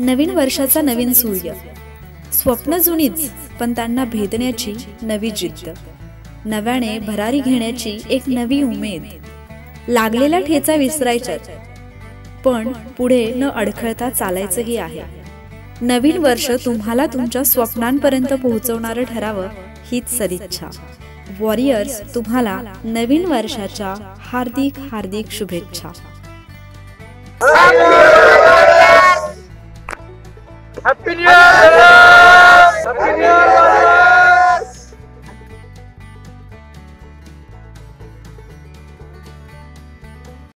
नवीन वर्षाचा नवीन सूर्य. स्वप्न जुनीच पण त्यांना भेदण्याची नवी जिद्द. नव्याने भरारी घेण्याची एक नवी उमेद. लागलेला ठेचा विसरायच्यात. पण पुढे न अडखळता चालायचंही आहे. नवीन वर्ष तुम्हाला तुमच्या स्वप्नांपर्यंत पोहोचवणारं ठरावं हीच सदिच्छा. वॉरियर्स तुम्हाला नवीन वर्षाच्या हार्दिक हार्दिक शुभेच्छा. Happy Happy New Year!